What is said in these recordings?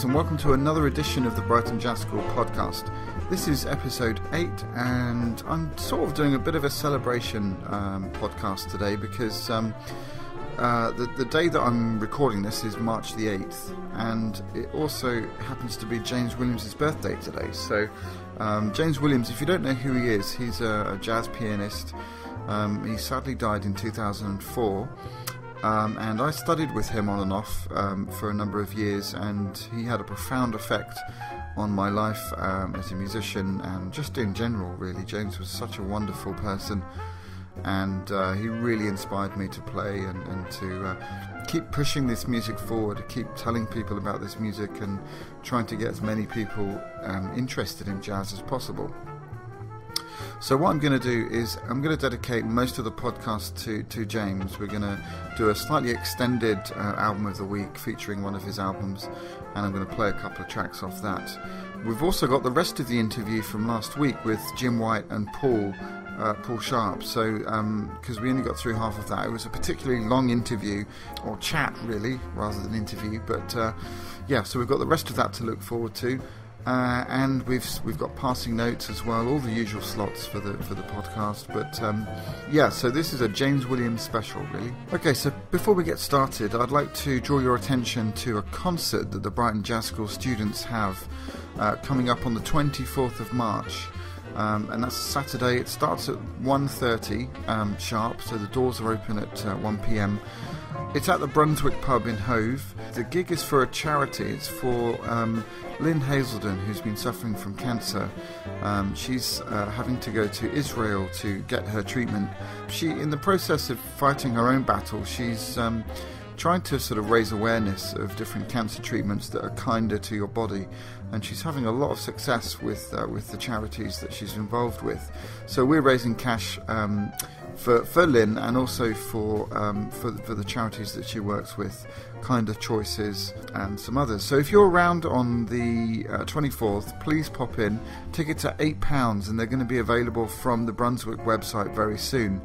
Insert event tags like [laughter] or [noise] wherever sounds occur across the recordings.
guys, and welcome to another edition of the Brighton Jazz School podcast. This is episode 8, and I'm sort of doing a bit of a celebration um, podcast today because um, uh, the, the day that I'm recording this is March the 8th, and it also happens to be James Williams' birthday today. So, um, James Williams, if you don't know who he is, he's a, a jazz pianist. Um, he sadly died in 2004. Um, and I studied with him on and off um, for a number of years, and he had a profound effect on my life um, as a musician and just in general, really. James was such a wonderful person, and uh, he really inspired me to play and, and to uh, keep pushing this music forward, keep telling people about this music, and trying to get as many people um, interested in jazz as possible. So what I'm going to do is I'm going to dedicate most of the podcast to, to James. We're going to do a slightly extended uh, album of the week featuring one of his albums, and I'm going to play a couple of tracks off that. We've also got the rest of the interview from last week with Jim White and Paul. Uh, Paul Sharp. So, because um, we only got through half of that, it was a particularly long interview, or chat really, rather than interview. But uh, yeah, so we've got the rest of that to look forward to. Uh, and we've we've got passing notes as well, all the usual slots for the for the podcast. But um, yeah, so this is a James Williams special, really. Okay, so before we get started, I'd like to draw your attention to a concert that the Brighton Jazz School students have uh, coming up on the 24th of March. Um, and that's Saturday. It starts at 1.30 um, sharp, so the doors are open at uh, 1 p.m. It's at the Brunswick pub in Hove. The gig is for a charity. It's for um, Lynn Hazelden, who's been suffering from cancer. Um, she's uh, having to go to Israel to get her treatment. She, in the process of fighting her own battle, she's um, trying to sort of raise awareness of different cancer treatments that are kinder to your body, and she's having a lot of success with uh, with the charities that she's involved with. So we're raising cash. For, for Lynn and also for, um, for for the charities that she works with, Kinder Choices and some others. So if you're around on the uh, 24th, please pop in. Tickets are eight pounds and they're going to be available from the Brunswick website very soon.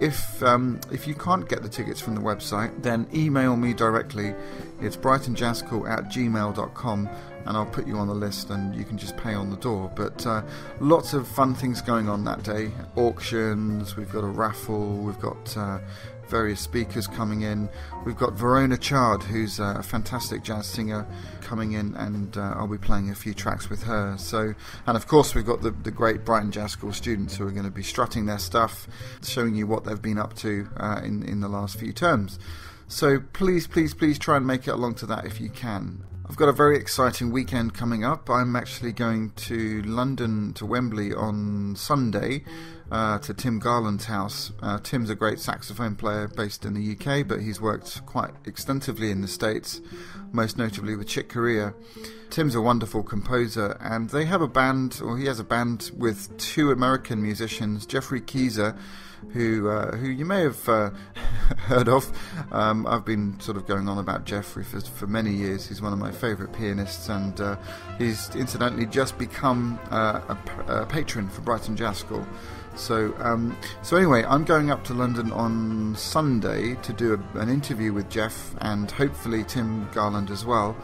If um, if you can't get the tickets from the website, then email me directly. It's brightonjazzschool at gmail.com and I'll put you on the list and you can just pay on the door. But uh, lots of fun things going on that day auctions, we've got a raffle, we've got uh, various speakers coming in. We've got Verona Chard, who's a fantastic jazz singer, coming in, and uh, I'll be playing a few tracks with her. So, and of course, we've got the, the great Brighton Jazz School students who are going to be strutting their stuff, showing you what they've been up to uh, in in the last few terms. So please, please, please try and make it along to that if you can. I've got a very exciting weekend coming up. I'm actually going to London to Wembley on Sunday uh, to Tim Garland's house. Uh, Tim's a great saxophone player based in the UK, but he's worked quite extensively in the States, most notably with Chick Corea. Tim's a wonderful composer, and they have a band, or he has a band with two American musicians, Jeffrey Keezer who uh, who you may have uh, [laughs] heard of. Um, I've been sort of going on about Jeffrey for, for many years. He's one of my favourite pianists, and uh, he's incidentally just become uh, a, a, patron for Brighton Jazz School. So, um, so anyway, I'm going up to London on Sunday to do a, an interview with Jeff and hopefully Tim Garland as well,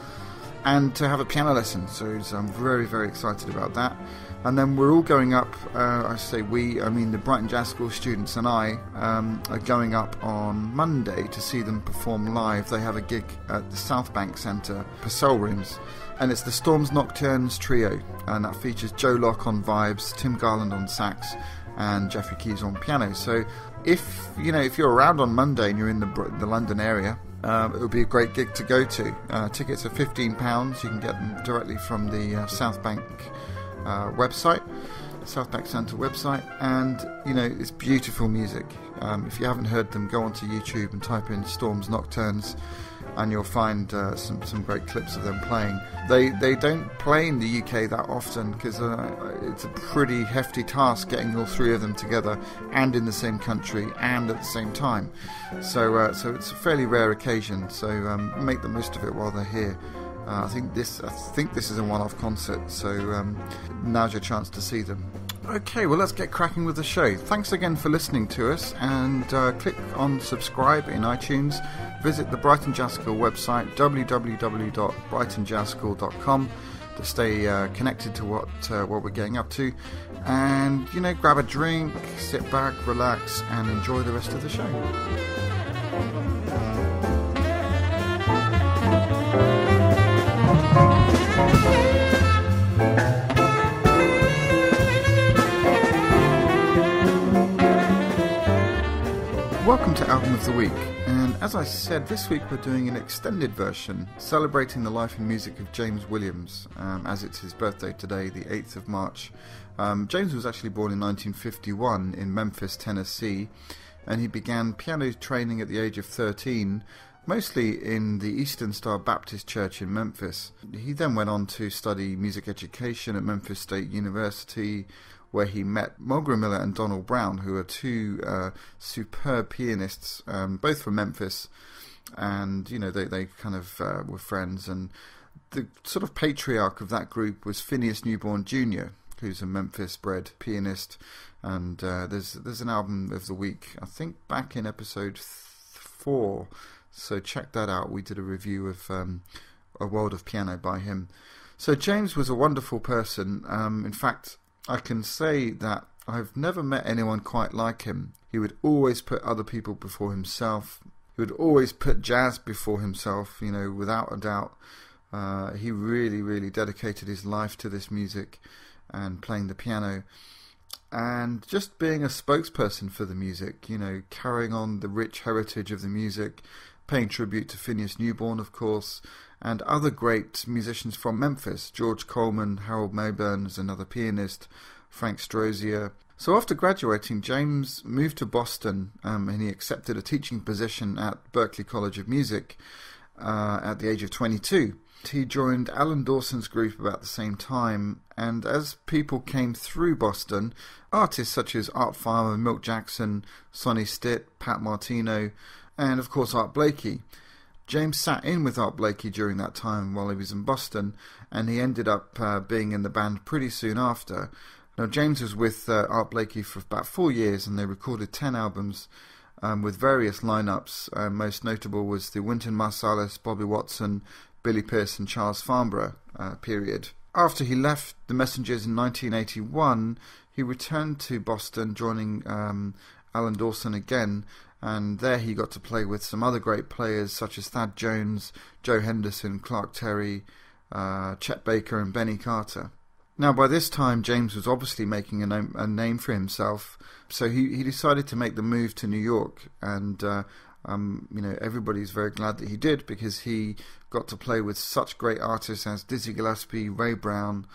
and to have a piano lesson. So I'm very, very excited about that. And then we're all going up, uh, I say we, I mean the Brighton Jazz School students and I um, are going up on Monday to see them perform live. They have a gig at the South Bank Centre, Purcell Rooms, and it's the Storms Nocturnes Trio, and that features Joe Locke on vibes, Tim Garland on sax, and Jeffrey Keezer on piano. So if you know if you're around on Monday and you're in the the London area, um, it would be a great gig to go to. Uh, tickets are fifteen pounds. You can get them directly from the uh, South Bank uh, website, South Bank Centre website, and you know it's beautiful music. Um, if you haven't heard them, go onto YouTube and type in Storms Nocturnes, and you'll find uh, some some great clips of them playing. They they don't play in the UK that often because uh, it's a pretty hefty task getting all three of them together and in the same country and at the same time. So uh, so it's a fairly rare occasion. So um, make the most of it while they're here. Uh, I think this I think this is a one-off concert, so um, now's your chance to see them. Okay, well, let's get cracking with the show. Thanks again for listening to us, and uh, click on subscribe in iTunes. Visit the Brighton Jazz School website, www.brightonjazzschool.com, to stay uh, connected to what uh, what we're getting up to. And you know, grab a drink, sit back, relax, and enjoy the rest of the show. Welcome to Album of the Week, and as I said, this week we're doing an extended version celebrating the life and music of James Williams, um, as it's his birthday today, the 8th of March. Um, James was actually born in 1951 in Memphis, Tennessee, and he began piano training at the age of 13, mostly in the Eastern Star Baptist Church in Memphis. He then went on to study music education at Memphis State University, where he met Mulgrew Miller and Donald Brown, who are two uh, superb pianists, um, both from Memphis, and you know they they kind of uh, were friends. And the sort of patriarch of that group was Phineas Newborn Jr., who's a Memphis-bred pianist. And uh, there's there's an album of the week, I think, back in episode four. So check that out. We did a review of um, A World of Piano by him. So James was a wonderful person. Um, in fact, I can say that I've never met anyone quite like him. He would always put other people before himself. He would always put jazz before himself, you know, without a doubt. Uh, he really, really dedicated his life to this music and playing the piano and just being a spokesperson for the music, you know, carrying on the rich heritage of the music, paying tribute to Phineas Newborn, of course, and other great musicians from Memphis. George Coleman, Harold Mabern is another pianist, Frank Strozier. So after graduating, James moved to Boston um, and he accepted a teaching position at Berklee College of Music uh, at the age of 22. He joined Alan Dawson's group about the same time, and as people came through Boston, artists such as Art Farmer, Milt Jackson, Sonny Stitt, Pat Martino, and of course Art Blakey. James sat in with Art Blakey during that time while he was in Boston, and he ended up uh, being in the band pretty soon after. Now, James was with uh, Art Blakey for about four years, and they recorded 10 albums um, with various lineups. Uh, most notable was the Wynton Marsalis, Bobby Watson, Billy Pierce, and Charles Fambrough uh, period. After he left the Messengers in 1981, he returned to Boston, joining um, Alan Dawson again, and there he got to play with some other great players such as Thad Jones, Joe Henderson, Clark Terry, uh, Chet Baker, and Benny Carter. Now, by this time, James was obviously making a name, a name for himself, so he, he decided to make the move to New York, and uh, um, you know everybody's very glad that he did because he got to play with such great artists as Dizzy Gillespie, Ray Brown,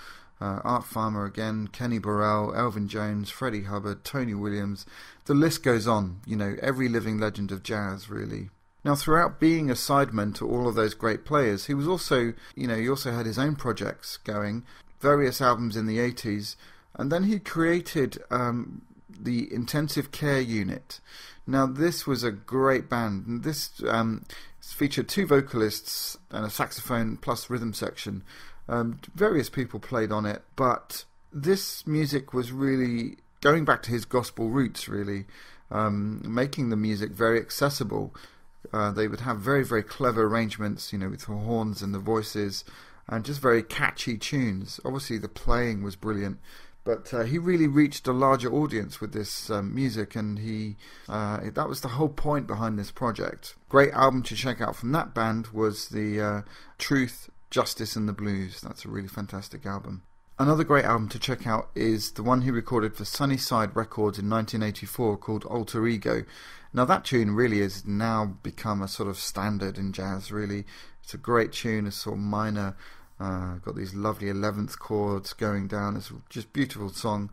uh, Art Farmer again, Kenny Burrell, Elvin Jones, Freddie Hubbard, Tony Williams. The list goes on, you know, every living legend of jazz, really. Now, throughout being a sideman to all of those great players, he was also, you know, he also had his own projects going, various albums in the 80s, and then he created um, the Intensive Care Unit. Now, this was a great band. This um, featured two vocalists and a saxophone plus rhythm section. Um, various people played on it, but this music was really going back to his gospel roots, really, um, making the music very accessible. Uh, they would have very, very clever arrangements, you know, with the horns and the voices, and just very catchy tunes. Obviously, the playing was brilliant, but uh, he really reached a larger audience with this um, music, and he uh, that was the whole point behind this project. Great album to check out from that band was the uh, Truth Justice and the Blues. That's a really fantastic album. Another great album to check out is the one he recorded for Sunnyside Records in 1984 called Alter Ego. Now, that tune really has now become a sort of standard in jazz, really. It's a great tune, it's sort of minor, uh, got these lovely 11th chords going down. It's just beautiful song.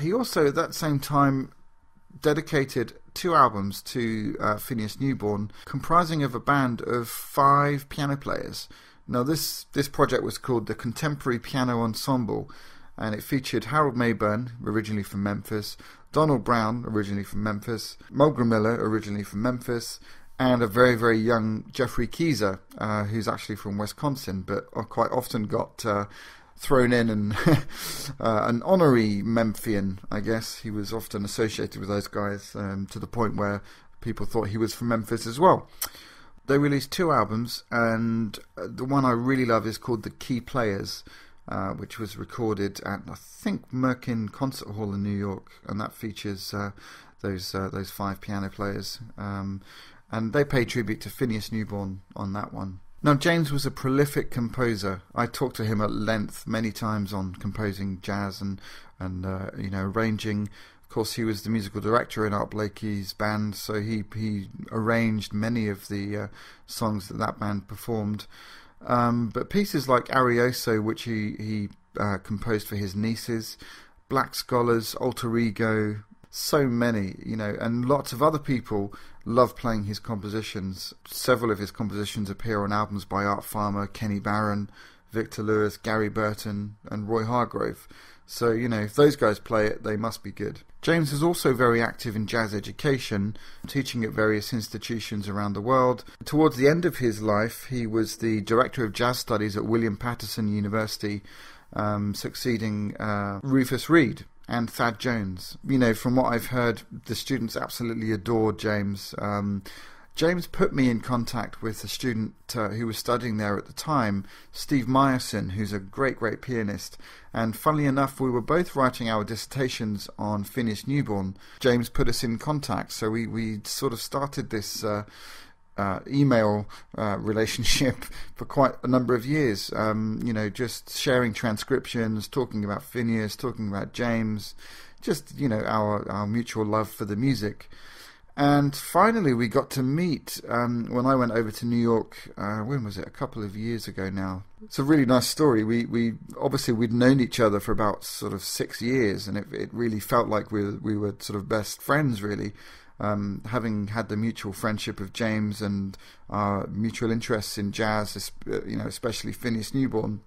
He also, at that same time, dedicated two albums to uh, Phineas Newborn, comprising of a band of five piano players. Now, this, this project was called the Contemporary Piano Ensemble, and it featured Harold Mabern, originally from Memphis, Donald Brown, originally from Memphis, Mulgrew Miller, originally from Memphis, and a very, very young Jeffrey Keezer, uh, who's actually from Wisconsin, but quite often got uh, thrown in and [laughs] uh, an honorary Memphian, I guess. He was often associated with those guys um, to the point where people thought he was from Memphis as well. They released two albums, and uh, the one I really love is called The Key Players. Uh, which was recorded at I think Merkin Concert Hall in New York, and that features uh, those uh, those five piano players. Um, and they pay tribute to Phineas Newborn on that one. Now, James was a prolific composer. I talked to him at length many times on composing jazz and and uh, you know arranging. Course, he was the musical director in Art Blakey's band, so he he arranged many of the uh, songs that that band performed. Um, but pieces like Arioso, which he he uh, composed for his nieces, Black Scholars, Alter Ego, so many, you know, and lots of other people love playing his compositions. Several of his compositions appear on albums by Art Farmer, Kenny Barron, Victor Lewis, Gary Burton, and Roy Hargrove. So, you know, if those guys play it, they must be good. James is also very active in jazz education, teaching at various institutions around the world. Towards the end of his life, he was the director of jazz studies at William Paterson University, um, succeeding uh, Rufus Reid and Thad Jones. You know, from what I've heard, the students absolutely adored James. Um, James put me in contact with a student uh, who was studying there at the time, Steve Myerson, who's a great, great pianist. And funnily enough, we were both writing our dissertations on Phineas Newborn. James put us in contact, so we, we sort of started this. Uh, uh, email uh, [laughs] relationship for quite a number of years. Um, you know, just sharing transcriptions, talking about Phineas, talking about James, just you know our our mutual love for the music. And finally, we got to meet um, when I went over to New York. Uh, when was it? A couple of years ago now. It's a really nice story. We we obviously we'd known each other for about sort of six years, and it, it really felt like we were, we were sort of best friends, really. Um, having had the mutual friendship of James and our mutual interests in jazz, uh, you know, especially Phineas Newborn.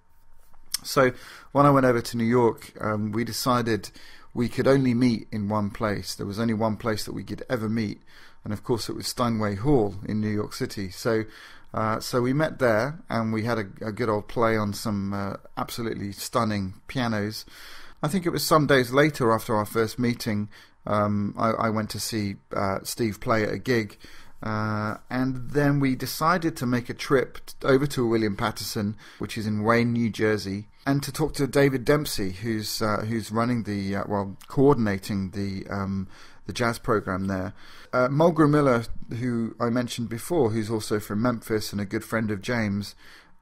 So when I went over to New York, um, we decided we could only meet in one place. There was only one place that we could ever meet, and of course it was Steinway Hall in New York City. So, uh, so we met there, and we had a, a good old play on some uh, absolutely stunning pianos. I think it was some days later after our first meeting, um, I, I, went to see uh, Steve play at a gig. Uh, and then we decided to make a trip over to William Paterson, which is in Wayne, New Jersey, and to talk to David Demsey, who's uh, who's running the uh, well, coordinating the um, the jazz program there. Uh, Mulgrew Miller, who I mentioned before, who's also from Memphis and a good friend of James,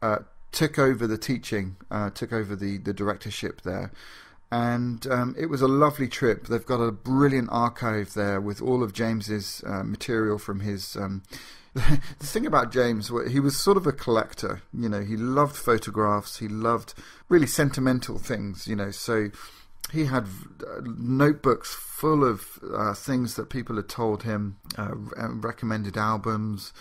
uh, took over the teaching, uh, took over the the directorship there. And um, it was a lovely trip. They've got a brilliant archive there with all of James's uh, material from his um, [laughs] the thing about James, he was sort of a collector. You know, he loved photographs. He loved really sentimental things. You know, so he had uh, notebooks full of uh, things that people had told him, uh, recommended albums,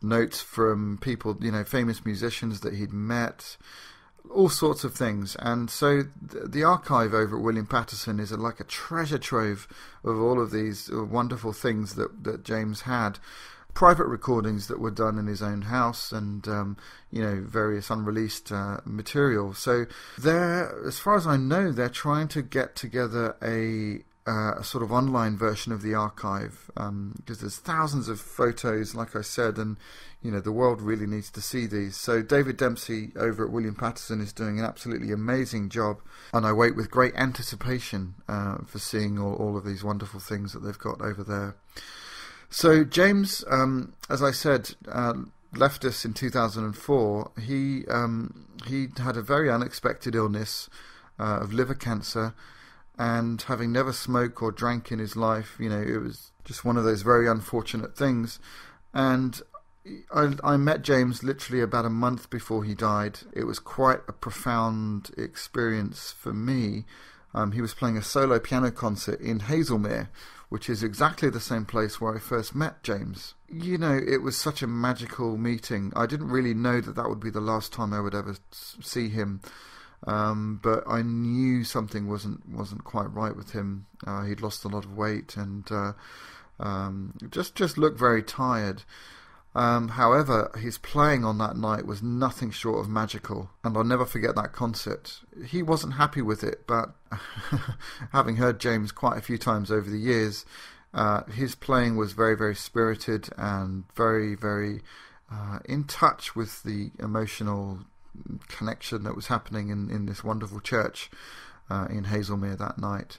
notes from people, you know, famous musicians that he'd met all sorts of things. And so the archive over at William Paterson is like a treasure trove of all of these uh, wonderful things that, that James had private recordings that were done in his own house and um, you know various unreleased uh, material. So they're, as far as I know, they're trying to get together a uh, a sort of online version of the archive because um, there's thousands of photos, like I said, and you know the world really needs to see these. So David Demsey over at William Paterson is doing an absolutely amazing job, and I wait with great anticipation uh, for seeing all, all of these wonderful things that they've got over there. So James, um, as I said, uh, left us in 2004. He um, he had a very unexpected illness uh, of liver cancer, and having never smoked or drank in his life, you know, it was just one of those very unfortunate things. And I, I met James literally about a month before he died. It was quite a profound experience for me. Um, he was playing a solo piano concert in Haslemere, which is exactly the same place where I first met James. You know, it was such a magical meeting. I didn't really know that that would be the last time I would ever see him. Um, but I knew something wasn't wasn't quite right with him. Uh, he'd lost a lot of weight and uh, um, just just looked very tired. Um, however, his playing on that night was nothing short of magical, and I'll never forget that concert. He wasn't happy with it, but [laughs] having heard James quite a few times over the years, uh, his playing was very, very spirited and very, very uh, in touch with the emotional connection that was happening in, in this wonderful church uh, in Haslemere that night.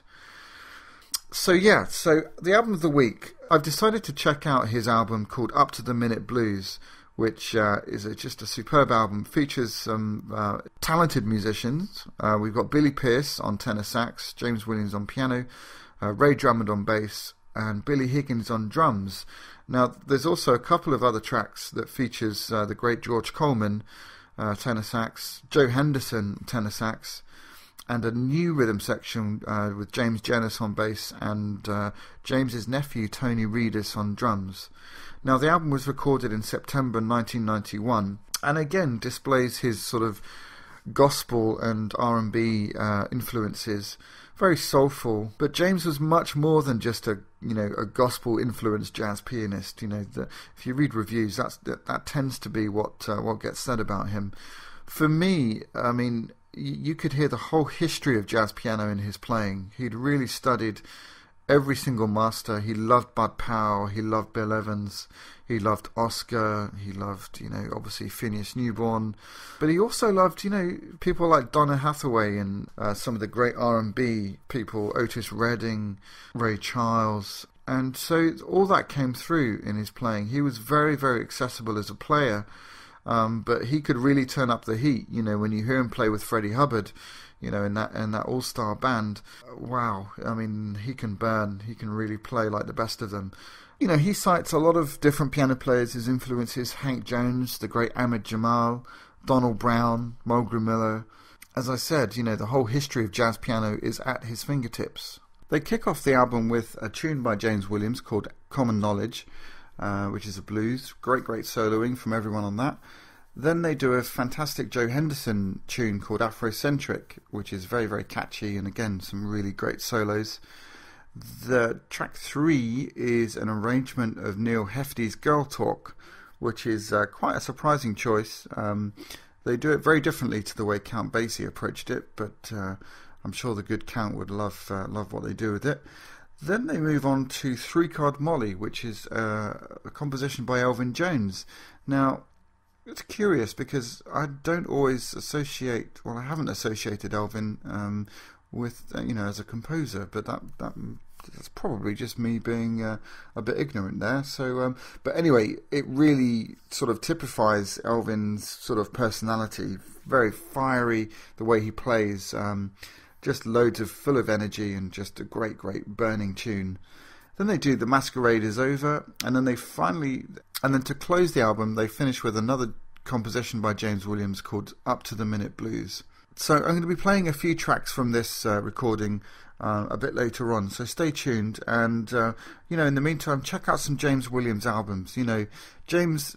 So yeah, so the album of the week, I've decided to check out his album called Up to the Minute Blues, which uh, is a, just a superb album. Features some uh, talented musicians. Uh, we've got Billy Pierce on tenor sax, James Williams on piano, uh, Ray Drummond on bass, and Billy Higgins on drums. Now, there's also a couple of other tracks that features uh, the great George Coleman, uh, tenor sax, Joe Henderson, tenor sax, and a new rhythm section uh, with James Genus on bass and uh, James's nephew Tony Reedus on drums. Now, the album was recorded in September 1991, and again displays his sort of gospel and R&B uh, influences. Very soulful, but James was much more than just a you know a gospel influenced jazz pianist. You know, the, if you read reviews, that's that, that tends to be what uh, what gets said about him. For me, I mean, you could hear the whole history of jazz piano in his playing. He'd really studied every single master. He loved Bud Powell. He loved Bill Evans. He loved Oscar. He loved, you know, obviously Phineas Newborn, but he also loved, you know, people like Donny Hathaway and uh, some of the great R&B people, Otis Redding, Ray Charles, and so all that came through in his playing. He was very, very accessible as a player. Um, but he could really turn up the heat. You know, when you hear him play with Freddie Hubbard, you know, in that in that all star band, wow! I mean, he can burn. He can really play like the best of them. You know, he cites a lot of different piano players as influences: Hank Jones, the great Ahmad Jamal, Donald Brown, Mulgrew Miller. As I said, you know, the whole history of jazz piano is at his fingertips. They kick off the album with a tune by James Williams called Common Knowledge, uh, which is a blues. Great, great soloing from everyone on that. Then they do a fantastic Joe Henderson tune called Afrocentric, which is very, very catchy, and again, some really great solos. The track three is an arrangement of Neal Hefti's Girl Talk, which is uh, quite a surprising choice. Um, they do it very differently to the way Count Basie approached it, but uh, I'm sure the good Count would love uh, love what they do with it. Then they move on to Three Card Molly, which is uh, a composition by Elvin Jones. Now, it's curious because I don't always associate, well, I haven't associated Elvin um, with, uh, you know, as a composer, but that, that that's probably just me being uh, a bit ignorant there. So, um, but anyway, it really sort of typifies Elvin's sort of personality. Very fiery, the way he plays. Um, just loads of full of energy and just a great, great burning tune. Then they do The Masquerade is Over, and then they finally, and then to close the album, they finish with another composition by James Williams called Up to the Minute Blues. So I'm going to be playing a few tracks from this uh, recording uh, a bit later on. So stay tuned, and uh, you know, in the meantime, check out some James Williams albums. You know, James,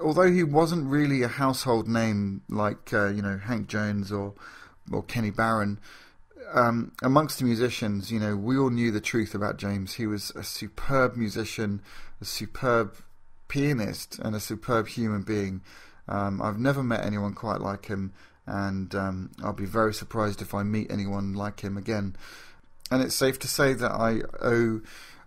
although he wasn't really a household name like uh, you know Hank Jones or or Kenny Barron, um, amongst the musicians, you know, we all knew the truth about James. He was a superb musician, a superb pianist, and a superb human being. Um, I've never met anyone quite like him, and um, I'll be very surprised if I meet anyone like him again. And it's safe to say that I owe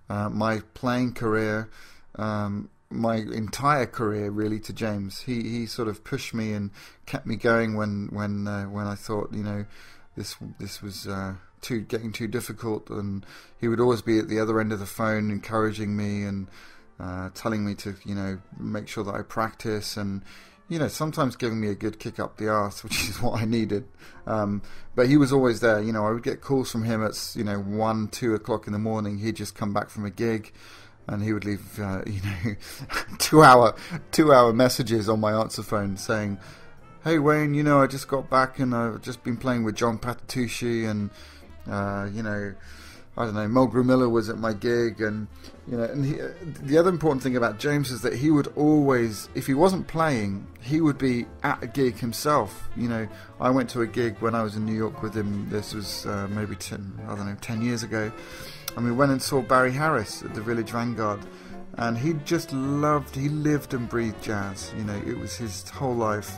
uh, my playing career, um, my entire career, really, to James. He he sort of pushed me and kept me going when when uh, when I thought, you know this this was uh, too getting too difficult, and he would always be at the other end of the phone, encouraging me and uh, telling me to you know make sure that I practice and you know sometimes giving me a good kick up the arse, [laughs] which is what I needed. Um, but he was always there. You know, I would get calls from him at you know one, two o'clock in the morning. He'd just come back from a gig and he would leave uh, [laughs] you know [laughs] two hour two hour messages on my answer phone saying hey Wayne, you know, I just got back and I've just been playing with John Patitucci and, uh, you know, I don't know, Mulgrew Miller was at my gig and, you know, and he, the other important thing about James is that he would always, if he wasn't playing, he would be at a gig himself. You know, I went to a gig when I was in New York with him, this was uh, maybe 10, I don't know, 10 years ago, and we went and saw Barry Harris at the Village Vanguard and he just loved, he lived and breathed jazz. You know, it was his whole life,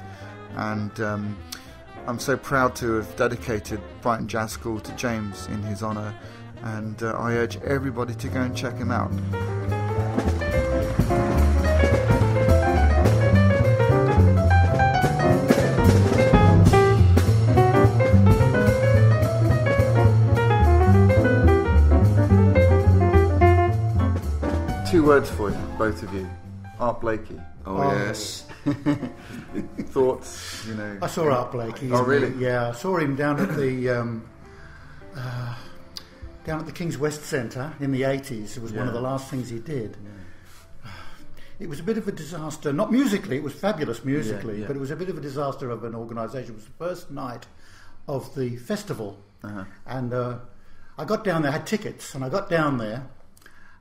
and um, I'm so proud to have dedicated Brighton Jazz School to James in his honour, and uh, I urge everybody to go and check him out. Two words for you, both of you. Art Blakey. Oh, Oh. yes. [laughs] Thoughts, you know. I saw Art Blakey. Oh, really? the- yeah, I saw him down at the um, uh, down at the King's West Centre in the eighties. It was one of the last things he did. [sighs] It was a bit of a disaster. Not musically, it was fabulous musically, yeah. but it was a bit of a disaster of an organisation. It was the first night of the festival, Uh-huh. and uh, I got down there. I had tickets, and I got down there,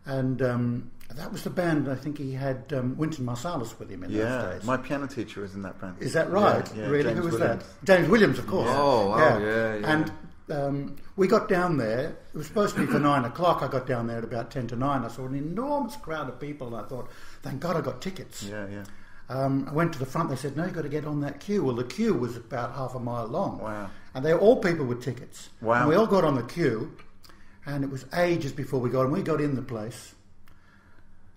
and um, that was the band. I think he had um, Wynton Marsalis with him in those Yeah, days. my piano teacher was in that band. Is that right? Yeah, yeah, really? James Who was Williams. that? James Williams, of course. Oh, wow, yeah, yeah. And um, we got down there. It was supposed to be for nine o'clock. I got down there at about ten to nine. I saw an enormous crowd of people, and I thought, thank God I got tickets. Yeah, yeah. Um, I went to the front. They said, no, you've got to get on that queue. Well, the queue was about half a mile long. Wow. And they were all people with tickets. Wow. And we all got on the queue, and it was ages before we got. And we got in the place.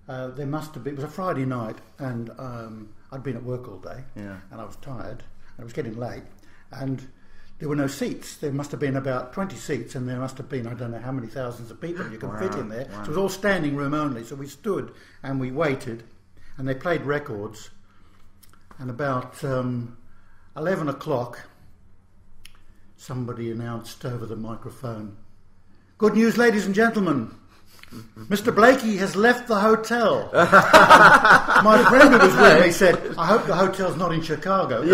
Uh, there must have been. It was a Friday night, and um, I'd been at work all day, Yeah. and I was tired, and it was getting late, and there were no seats. There must have been about twenty seats, and there must have been I don't know how many thousands of people you can fit in there. wow. So it was all standing room only. So we stood and we waited, and they played records, and about um, eleven o'clock, somebody announced over the microphone, "Good news, ladies and gentlemen." Mr. Blakey has left the hotel. [laughs] My friend who was with me said, I hope the hotel's not in Chicago. [laughs]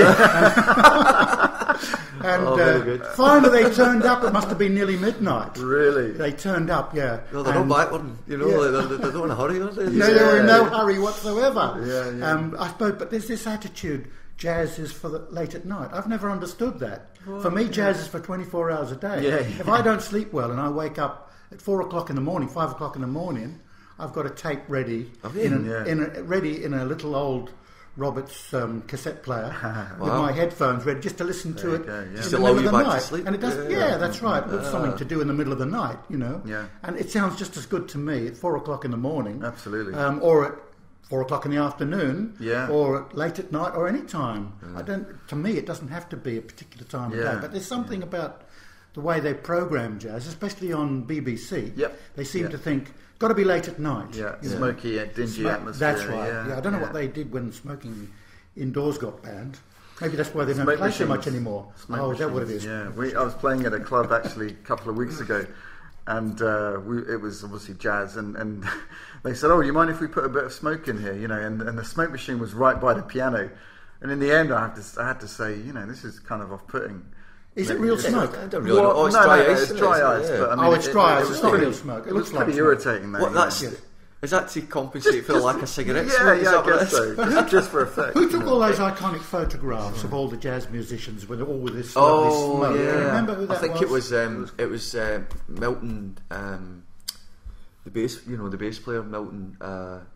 and Oh, uh, finally they turned up. It must have been nearly midnight. Really? They turned up, yeah. No, they're And- not backward. You know, Yeah. they, they, they don't want to hurry, are they? no, they were in no hurry whatsoever. Yeah, yeah. Um, I suppose, but there's this attitude. Jazz is for the late at night. I've never understood that. for me, jazz is for 24 hours a day. Yeah, If I don't sleep well and I wake up at four o'clock in the morning, five o'clock in the morning, I've got a tape ready in, a, Yeah. in a, ready in a little old Roberts um, cassette player [laughs] with my headphones ready just to listen to it go, yeah. in the middle of the night. And it does, Yeah. yeah, that's right. It's something to do in the middle of the night, you know. Yeah. And it sounds just as good to me at four o'clock in the morning. Absolutely. Um, or at four o'clock in the afternoon. Yeah. Or at late at night or any time. I don't. To me, it doesn't have to be a particular time of Yeah. day. But there's something about the way they program jazz, especially on BBC. Yep. They seem Yeah. to think got to be late at night. Yeah, you know. smoky, uh, dingy Smoke- atmosphere. That's right. Yeah, Yeah, I don't know yeah. what they did when smoking indoors got banned. Maybe that's why they don't Smoke play so much anymore. Smoke oh, is that what it machines, is? Yeah, we, I was playing at a club actually a couple of weeks ago, and uh, we, it was obviously jazz, and, and [laughs] they said, "Oh, you mind if we put a bit of smoke in here?" You know, and, and the smoke machine was right by the piano, and in the end, I have to I had to say, you know, this is kind of off-putting. Is it real smoke? I don't really know. Oh, it's no, dry no, ice. it's dry Isn't it? ice, Yeah. but I mean, Oh, it's it- dry it ice. was It's not pretty- real smoke. It It looks was like pretty irritating. Though, What, that's, Yes. is that to compensate for the lack of [laughs] cigarettes? Yeah, yeah, I guess so. Just, [laughs] [laughs] just for effect. Who took all those iconic photographs of all the jazz musicians with all with this Oh, lovely smoke? yeah. Remember who that I think was? it was um, it was uh, Milton, um, the bass. You know, the bass player Milton. Uh, It's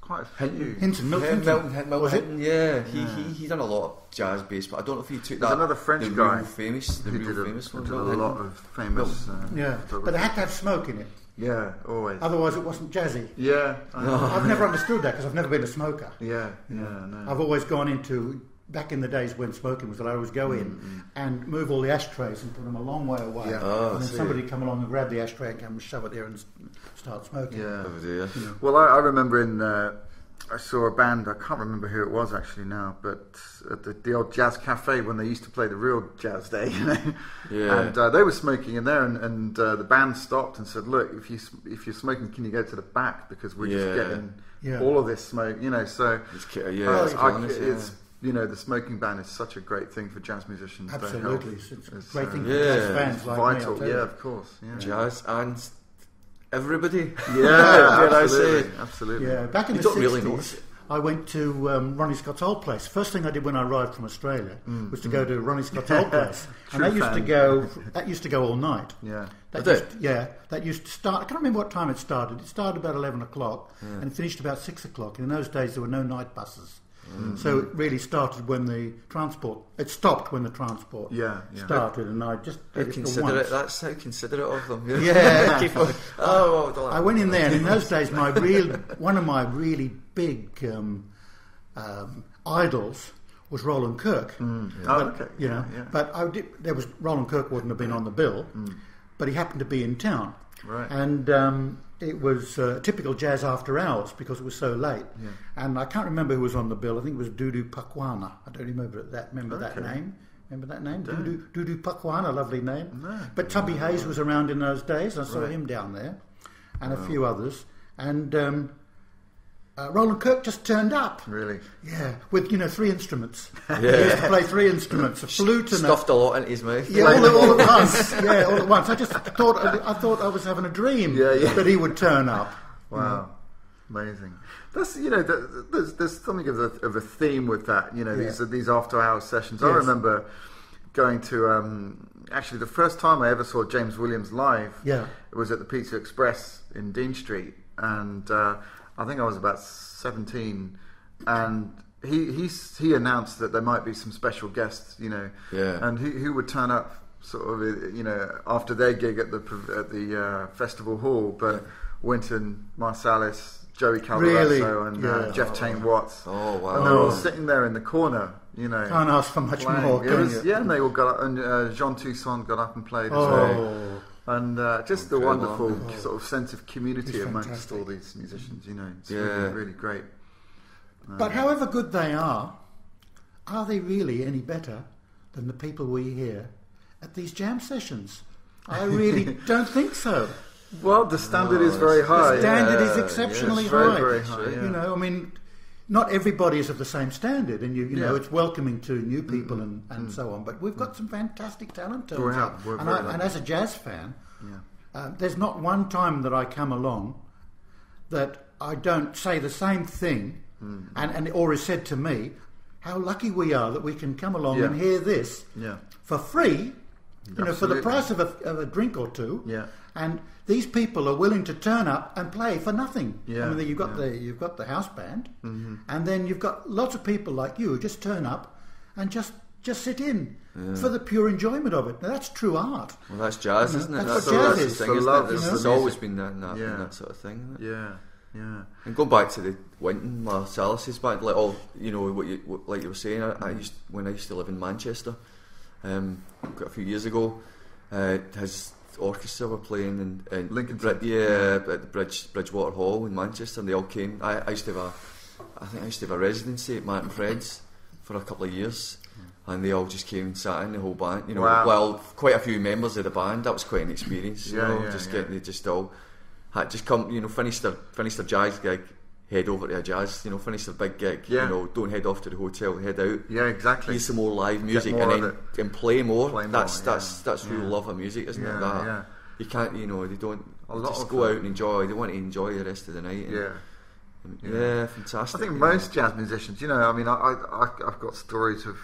quite a few. Hinton, Milton. yeah, Hinton. Milton, Milton Was it? Yeah, he, he he done a lot of jazz bass, but I don't know if he took There's that. another French the guy real famous, the real did a, famous who one. did a lot Hinton. of famous. Uh, Yeah, but they had to have smoke in it. yeah, always. Otherwise, it wasn't jazzy. Yeah, I [laughs] know. I've never understood that because I've never been a smoker. yeah, yeah, no. I've always gone into back in the days when smoking was that I always go in and move all the ashtrays and put them a long way away, Yeah. Oh, and then see. somebody come along and grab the ashtray and come and shove it there and start smoking. yeah. Oh dear. Well, I, I remember in uh, I saw a band. I can't remember who it was actually now, but at the, the old jazz cafe when they used to play the real jazz day, [laughs] you know, Yeah. and uh, they were smoking in there, and, and uh, the band stopped and said, "Look, if you, if you're smoking, can you go to the back because we're Yeah. just getting Yeah. all of this smoke, you know." So It's, yeah, it's, I- honest, it's yeah. You know the smoking ban is such a great thing for jazz musicians. their Absolutely, health it's, it's a is, great uh, thing for Yeah. jazz fans like me. Vital, tell yeah, of course, yeah, jazz and everybody. yeah, [laughs] Did I absolutely, say? absolutely. Yeah, back in You the don't really 60s, notice it. I went to um, Ronnie Scott's old place. First thing I did when I arrived from Australia Mm, was to go to Ronnie Scott's old [laughs] place, and True that used to go. [laughs] That used to go all night. Yeah. That Did used, yeah, that used to start. I can't remember what time it started. It started about eleven o'clock and it finished about six o'clock. And in those days, there were no night buses, Mm. so it really started when the transport. It stopped when the transport Yeah, yeah. started, and I just How did it for considerate. That's how considerate of them. Yeah. [laughs] Keep on- [laughs] oh, well, I went in there, and in those [laughs] days, my real one of my really big um, um, idols was Roland Kirk. Oh, But, okay. You know, Yeah, yeah. but I did, there was Roland Kirk wouldn't have been on the bill, but he happened to be in town, Right. and um, it was uh, typical jazz after hours because it was so late. And I can't remember who was on the bill. I think it was Dudu Pukwana. I don't remember that. Remember that name? Remember that name? Dudu, Dudu Pukwana, lovely name. But Tubby Hayes was around in those days. I saw him down there, and a few others. And um, uh, Roland Kirk just turned up. Really? Yeah, with you know three instruments. [laughs] Yeah. He used to play three instruments: a flute and a, stuffed a lot into his mouth. yeah, all, at- all at [laughs] once. Yeah, all at once. I just thought I thought I was having a dream Yeah, yeah. that he would turn up. Wow, amazing. That's you know, th- th- there's there's something of a, of a theme with that. You know, these Yeah. these after hours sessions. I remember going to um, actually the first time I ever saw James Williams live. Yeah. it was at the Pizza Express in Dean Street, and uh, I think I was about seventeen, and. He, he he announced that there might be some special guests, you know, Yeah. and who, who would turn up sort of, uh, you know, after their gig at the at the uh, festival hall. But Wynton Marsalis, Joey Calderazzo, Really? and uh, Yeah. Jeff Tain Watts, Oh, wow. and they're all sitting there in the corner, you know. Can't ask for much playing. more, It can was- you? yeah, and they all got up, and uh, Jean Toussaint got up and played as well. And uh, just the wonderful sort of sense of community amongst all these musicians, you know. It's Yeah. really, really great. but however good they are, are they really any better than the people we hear at these jam sessions? I really [laughs] don't think so. Well, the standard No, is very high. The standard yeah, is exceptionally it's very, high. very high, yeah. You know, I mean, not everybody is of the same standard, and you, you know, it's welcoming to new people and, and so on. But we've got some fantastic talent. We have. out. We're and, I, and as a jazz fan, Yeah. uh, there's not one time that I come along that I don't say the same thing, Hmm. and, and or is said to me, how lucky we are that we can come along Yeah. and hear this Yeah. for free, you know, for the price of a, of a drink or two. Yeah. And these people are willing to turn up and play for nothing. Yeah, I mean, you've got yeah. Mm-hmm. the you've got the house band, and then you've got lots of people like you who just turn up and just just sit in for the pure enjoyment of it. Now that's true art. Well, that's jazz, isn't it? That's That's, what jazz that's is. the The thing, isn't love it? of It's, it's always been that, that, Yeah. that sort of thing. Isn't it? Yeah. Yeah. And going back to the Wynton Marsalis' band, like all you know, what you what, like you were saying, I, I used when I used to live in Manchester, um, a few years ago, uh, his orchestra were playing in, in Lincoln Center. yeah, at the Bridge Bridgewater Hall in Manchester, and they all came. I, I used to have a, I think I used to have a residency at Martin Fred's for a couple of years. Hmm. And they all just came and sat in the whole band, you know. Wow. Well, quite a few members of the band. That was quite an experience, you Yeah, know. yeah, just yeah. getting they just all had just come, you know, finish their finish their jazz gig, head over to a jazz, you know, finish their big gig, Yeah. you know, don't head off to the hotel, head out, Yeah, exactly. hear some more live music, more and then and play more. Play more, that's yeah. that's that's real love of music, isn't it? That yeah. you can't, you know, they don't A lot just of go them. out and enjoy. They want to enjoy the rest of the night. and- Yeah. and- Yeah. yeah, I think you know. most jazz musicians, you know, I mean, I, I, I- I've got stories of,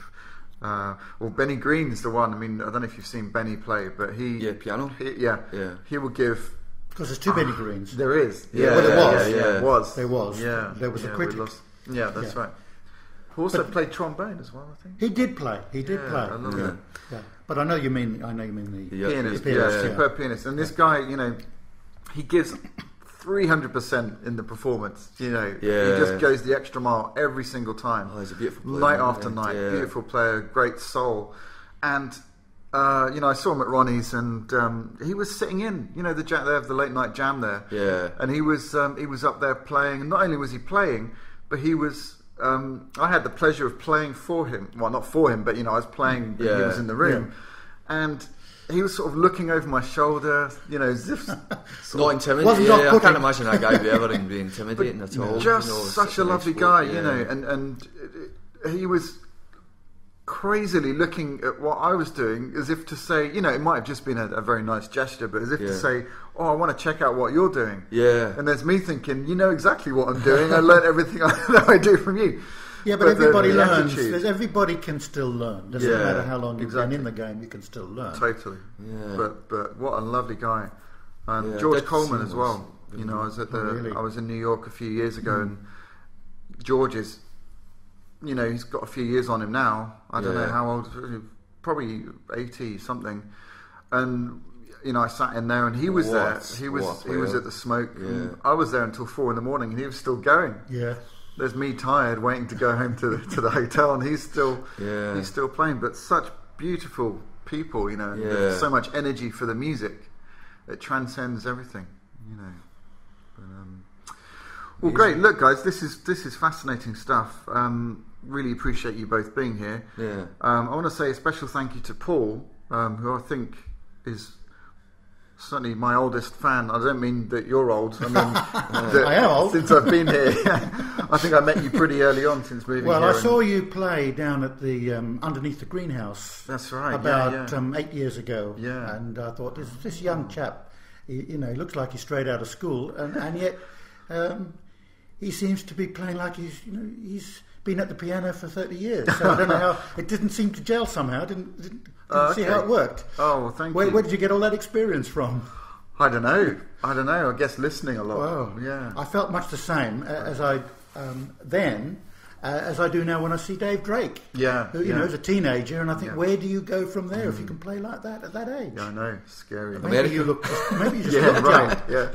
uh, well, Benny Green's the one. I mean, I don't know if you've seen Benny play, but he, Yeah, piano. he yeah, Yeah. he will give. Because there's too many greens. There is, Yeah, well, there was. yeah, it was, There was. yeah, There was a critic. yeah, that's right. Who also played trombone as well, I think. He did play. He did play. I love Yeah. Yeah. But I know you mean. I know you mean the. Pianist, the yeah, pianist, yeah. superb pianist. And this guy, you know, he gives three hundred percent in the performance. You know, Yeah. he just goes the extra mile every single time. Oh, he's a beautiful player, night after night. Yeah. Beautiful player, great soul, and. Uh, you know, I saw him at Ronnie's, and um, he was sitting in. You know, the jam, they have the late night jam there, Yeah. and he was um, he was up there playing. And not only was he playing, but he was. Um, I had the pleasure of playing for him. Well, not for him, but you know, I was playing. when He was in the room, and he was sort of looking over my shoulder. You know, as if [laughs] Not intimidating. Yeah, I can't imagine that guy ever be intimidating [laughs] at all. just you know, such a lovely guy, yeah. you know, and and he was crazily looking at what I was doing as if to say, you know, it might have just been a, a very nice gesture, but as if to say, oh, I want to check out what you're doing. Yeah. And there's me thinking, you know exactly what I'm doing. I learned everything [laughs] I know I do from you. Yeah, but, the- uh, everybody the learns. attitude- everybody can still learn. Doesn't Yeah, matter how long you've exactly. been in the game, you can still learn. Totally. Yeah. But but what a lovely guy. And Yeah, George Coleman as well. You know, I was at the Oh, really? I was in New York a few years ago, and George is, you know, he's got a few years on him now. I don't know how old, probably eighty something. And you know, I sat in there, and he was What? there. He was What a he was at the smoke. Yeah. I was there until four in the morning, and he was still going. Yeah. There's me tired, waiting to go home to the, to the hotel, and he's still Yeah. he's still playing. But such beautiful people, you know, Yeah. so much energy for the music. It transcends everything, you know. But, um, well, great. Look, guys, this is this is fascinating stuff. Um, really appreciate you both being here. Yeah. Um, I want to say a special thank you to Paul, um, who I think is certainly my oldest fan. I don't mean that you're old. I mean [laughs] that I am old. since I've been here. [laughs] I think I met you pretty early on since moving Well, here. I and- saw you play down at the um, underneath the greenhouse. That's right, yeah, About yeah. Um, eight years ago. Yeah. And I thought this this young chap, he, you know, he looks like he's straight out of school, and and yet um, he seems to be playing like he's you know he's been at the piano for thirty years. So I don't know how [laughs] it didn't seem to gel somehow. I didn't didn't, didn't Oh, see how it worked. Oh, well, thank Where, you. where did you get all that experience from? I don't know. I don't know. I guess listening a lot. Wow. Yeah. I felt much the same a- as I um, then uh, as I do now when I see Dave Drake. Yeah, Who, you yeah. know, as a teenager, and I think, Yeah. where do you go from there if you can play like that at that age? Yeah, I know. Scary. Maybe America. you look, [laughs] maybe you just yeah, look right. young. Yeah.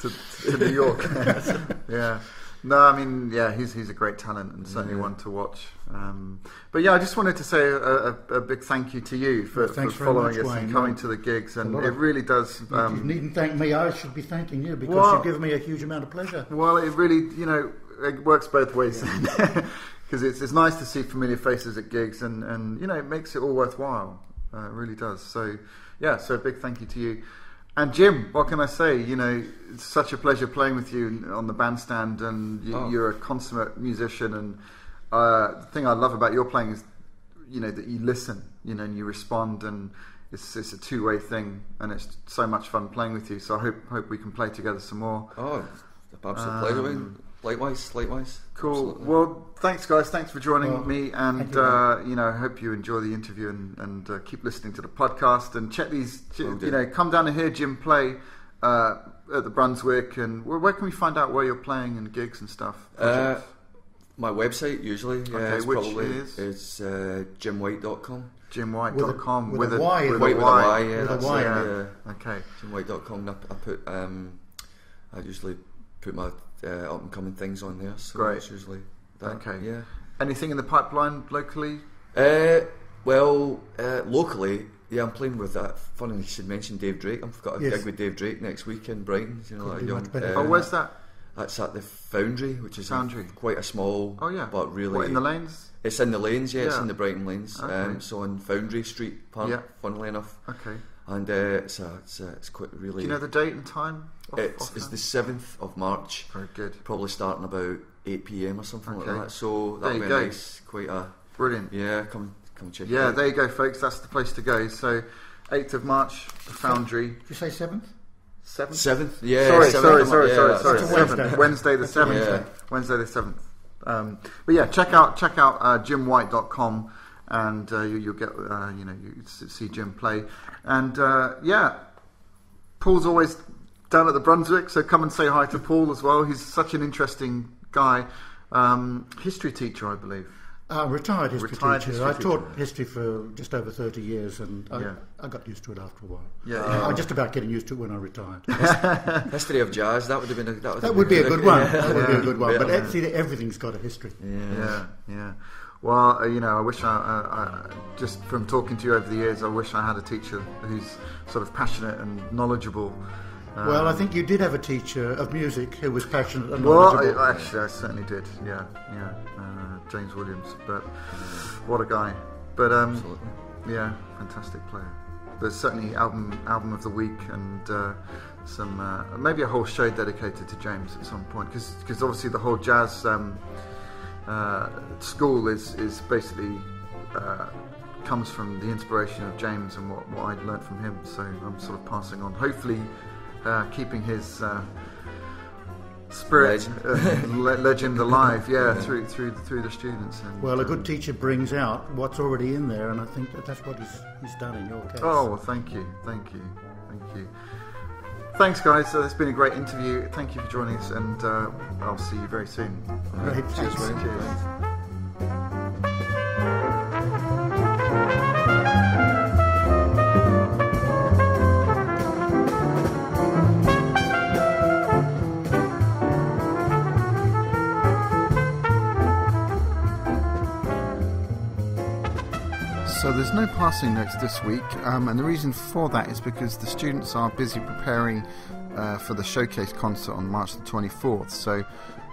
To, to New York. [laughs] yeah. No, I mean, yeah, he's he's a great talent and certainly one to watch. Um, but yeah, I just wanted to say a, a, a big thank you to you for, Well, for following much, us and coming to the gigs, and it really does. You- Um, you needn't thank me. I should be thanking you because Well- you've given me a huge amount of pleasure. Well, it really, you know, it works both ways because [laughs] it's it's nice to see familiar faces at gigs, and and you know, it makes it all worthwhile. Uh, it really does. So, yeah, so a big thank you to you. And Jim, what can I say? You know, it's such a pleasure playing with you on the bandstand, and you, Oh. you're a consummate musician. And uh, the thing I love about your playing is, you know, that you listen, you know, and you respond, and it's it's a two way thing, and it's so much fun playing with you. So I hope hope we can play together some more. Oh, absolute pleasure. Wayne. Likewise, likewise. Um, Cool. Absolutely. Well, thanks, guys. Thanks for joining Well, me, and you, uh, you know, I hope you enjoy the interview and, and uh, keep listening to the podcast and check these. Will do. You know, come down and hear Jim play uh, at the Brunswick, and where, where can we find out where you're playing and gigs and stuff? Uh, my website usually yeah, Okay, it's which probably is? it's uh, jimwhite.com. JimWhite.com with a- with a Y, with White a with a Y. Y, yeah, With a that's Y, it, yeah. yeah. Okay. Jimwhite.com. I, I put um, I usually put my uh, up and coming things on there. So Great. It's usually that. Okay. Yeah. Anything in the pipeline locally? Uh, well, uh, locally, yeah, I'm playing with that. Funny you should mention Dave Drake. I've got a Yes. gig with Dave Drake next week in Brighton. You know, like young. uh, oh, where's that? That's at the Foundry, which is a- quite a small. Oh, yeah. But really, What, in the lanes? It's in the lanes, yeah. It's in the Brighton lanes. Okay. Um, so on Foundry Street Park, Yeah. funnily enough, Okay. And uh, it's a, it's a, it's quite Do you know the date and time? off- it's, off it's the seventh of March. Very good. Probably starting about eight p.m. or something Okay. like that. So There that'll you be go. nice. Quite a Brilliant. yeah. Come come check. it Yeah, out. there you go, folks. That's the place to go. So, 8th of March, the Foundry. Did you say seventh? 7th? Seventh, yeah. sorry, seventh sorry, sorry, Mar- sorry, yeah, sorry. Seventh. Wednesday. Wednesday the seventh. Wednesday. Wednesday the seventh. Um, but yeah, check out check out uh, JimWhite.com and uh, you, you'll get uh, you know you see Jim play. And uh, yeah, Paul's always down at the Brunswick, so come and say hi to Paul as well. He's such an interesting guy. Um, history teacher, I believe. Uh, retired history Retired teacher. history I teacher. taught history for just over 30 years and I, Yeah. I got used to it after a while. Yeah, I I'm just about getting used to it when I retired. [laughs] History of jazz. That would have been a, that [laughs] That would be a good one. That would be a good one. Yeah. But actually, everything's got a history. Yeah. Yeah, yeah. Well, uh, you know, I wish I, I, I just from talking to you over the years, I wish I had a teacher who's sort of passionate and knowledgeable. Um, Well, I think you did have a teacher of music who was passionate and well, knowledgeable. I, actually, I certainly did. Yeah, yeah. Uh, James Williams, but what a guy. But um, Absolutely. yeah, fantastic player. There's certainly album album of the week and uh, some uh, maybe a whole show dedicated to James at some point because obviously the whole jazz um, uh, school is is basically uh, comes from the inspiration of James and what, what I'd learnt from him. So I'm sort of passing on, hopefully, uh, keeping his uh, spirit legend. Le- legend alive. Yeah, through through through the students. And, well, a good teacher brings out what's already in there, and I think that that's what he's, he's done in your case. Oh, well, thank you, thank you, thank you. Thanks, guys. Uh, it's been a great interview. Thank you for joining us, and uh, I'll see you very soon. Great. Cheers, Cheers. There's no passing notes this week, um, and the reason for that is because the students are busy preparing uh, for the showcase concert on March the 24th. So,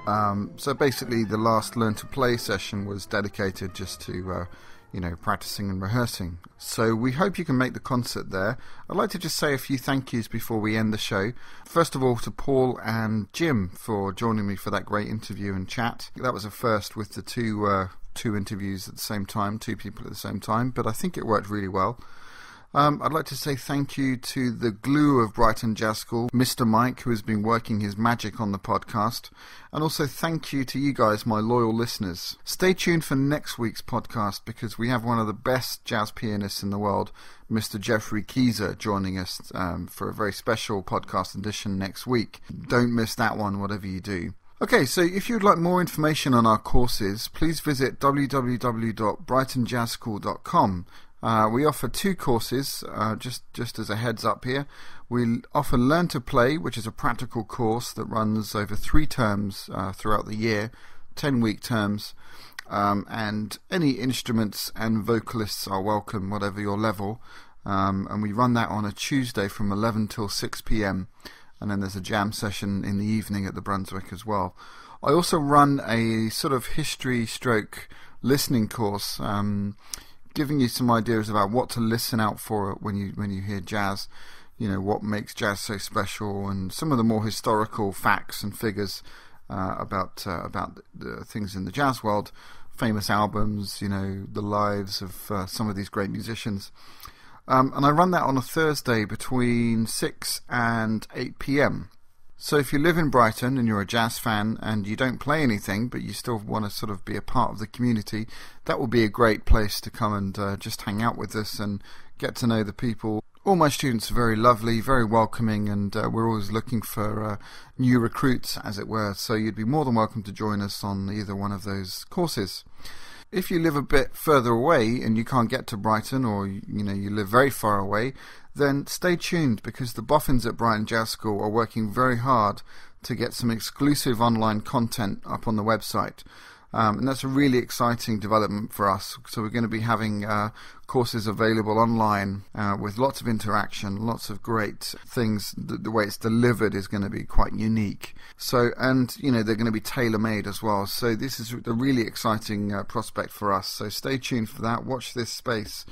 um, so basically, the last Learn to Play session was dedicated just to, uh, you know, practicing and rehearsing. So we hope you can make the concert there. I'd like to just say a few thank yous before we end the show. First of all, to Paul and Jim for joining me for that great interview and chat. That was a first with the two. Uh, two interviews at the same time, two people at the same time, but I think it worked really well. Um, I'd like to say thank you to the glue of Brighton Jazz School, Mr. Mike, who has been working his magic on the podcast, and also thank you to you guys, my loyal listeners. Stay tuned for next week's podcast because we have one of the best jazz pianists in the world, Mr. Jeffrey Keezer, joining us um, for a very special podcast edition next week. Don't miss that one, whatever you do. Okay, so if you'd like more information on our courses, please visit www.brightonjazzschool.com. Uh, we offer two courses, uh, just just as a heads up here. We offer Learn to Play, which is a practical course that runs over three terms uh, throughout the year, ten week terms, um, and any instruments and vocalists are welcome, whatever your level. Um, and we run that on a Tuesday from 11 till 6 p.m and then there's a jam session in the evening at the Brunswick as well. I also run a sort of history stroke listening course, um, giving you some ideas about what to listen out for when you when you hear jazz. You know what makes jazz so special, and some of the more historical facts and figures uh, about uh, about the things in the jazz world, famous albums, you know the lives of uh, some of these great musicians. Um, and I run that on a Thursday between 6 and 8 pm. So if you live in Brighton and you're a jazz fan and you don't play anything, but you still want to sort of be a part of the community, that will be a great place to come and uh, just hang out with us and get to know the people. All my students are very lovely, very welcoming, and uh, we're always looking for uh, new recruits, as it were. So you'd be more than welcome to join us on either one of those courses. If you live a bit further away and you can't get to Brighton, or you know you live very far away, then stay tuned because the boffins at Brighton Jazz School are working very hard to get some exclusive online content up on the website. Um, and that's a really exciting development for us. So we're going to be having uh, courses available online uh, with lots of interaction, lots of great things. The, the, way it's delivered is going to be quite unique. So and you know they're going to be tailor made as well. So this is a really exciting uh, prospect for us. So stay tuned for that. Watch this space.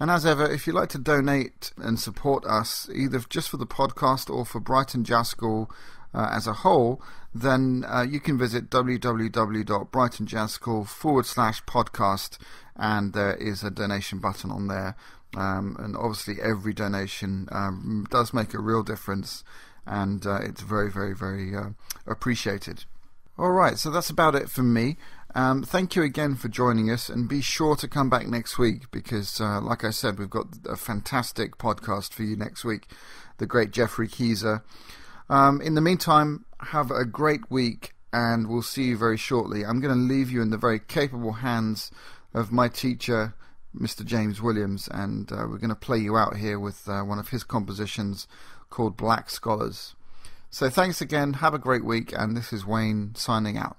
And as ever, if you'd like to donate and support us, either just for the podcast or for Brighton Jazz School uh, as a whole, then uh, you can visit www.brightonjazzschool forward slash podcast, and there is a donation button on there. Um, and obviously, every donation um, does make a real difference, and uh, it's very, very, very uh, appreciated. All right, so that's about it from me. Um, thank you again for joining us, and be sure to come back next week because, uh, like I said, we've got a fantastic podcast for you next week. The great Jeffrey Keezer. Um, in the meantime, have a great week, and we'll see you very shortly. I'm going to leave you in the very capable hands of my teacher, Mr. James Williams, and uh, we're going to play you out here with uh, one of his compositions called Black Scholars. So thanks again, have a great week, and this is Wayne signing out.